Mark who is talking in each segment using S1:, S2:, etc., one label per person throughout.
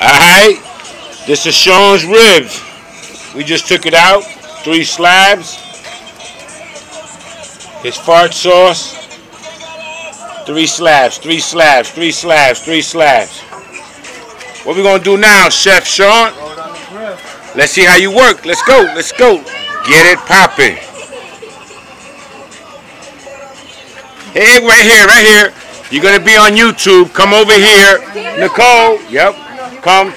S1: Alright, this is Shaun's ribs. We just took it out, three slabs. His fart sauce, three slabs, three slabs, three slabs, three slabs. What we gonna do now, Chef Shaun? Let's see how you work. Let's go, let's go. Get it popping. Hey, right here, right here. You're gonna be on YouTube. Come over here. Nicole, yep. Come.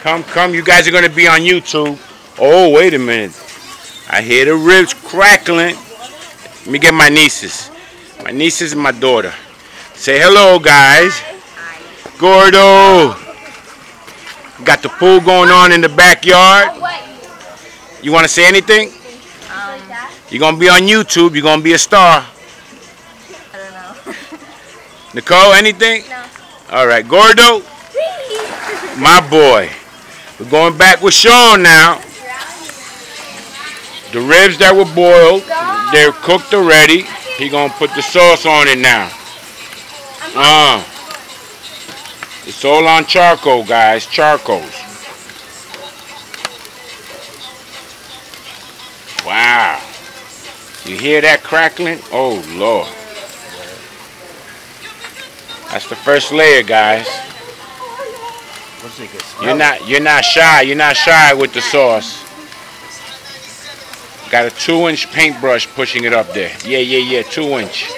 S1: Come, come. You guys are going to be on YouTube. Oh, wait a minute. I hear the ribs crackling. Let me get my nieces. My nieces and my daughter. Say hello, guys. Gordo. Got the pool going on in the backyard. You want to say anything? You're going to be on YouTube. You're going to be a star.
S2: I don't know.
S1: Nicole, anything?
S2: No.
S1: All right, Gordo, my boy. We're going back with Shaun now. The ribs that were boiled, they're cooked already. He gonna put the sauce on it now. Uh, it's all on charcoal, guys. Charcoals. Wow. You hear that crackling? Oh Lord. That's the first layer, guys. You're not you're not shy. You're not shy with the sauce. Got a two inch paintbrush pushing it up there. Yeah, yeah, yeah, two inch.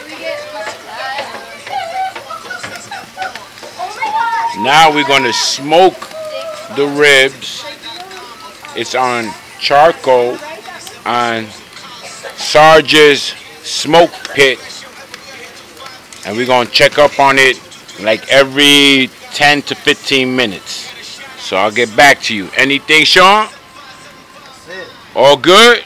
S1: Now we're gonna smoke the ribs. It's on charcoal on Sarge's smoke pit. And we're gonna check up on it like every 10 to 15 minutes. So I'll get back to you. Anything, Shaun? All good?